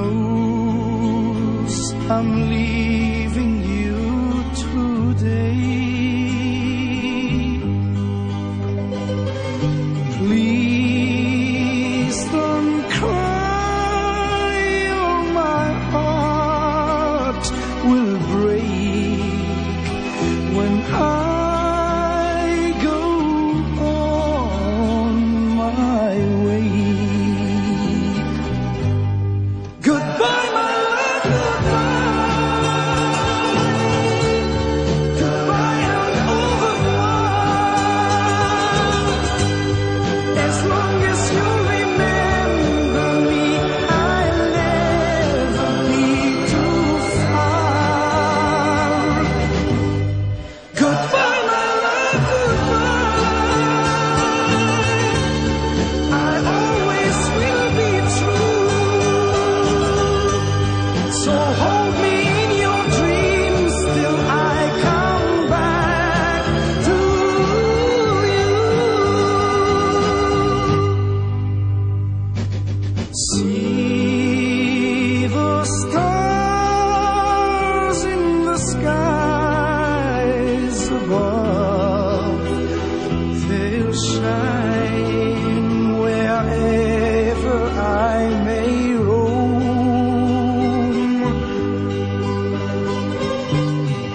knows I'm leaving you today. Please don't cry, or my heart will break when I. as long as you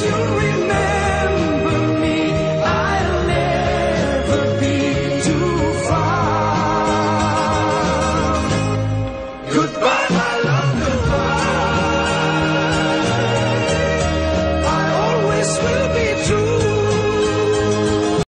you remain.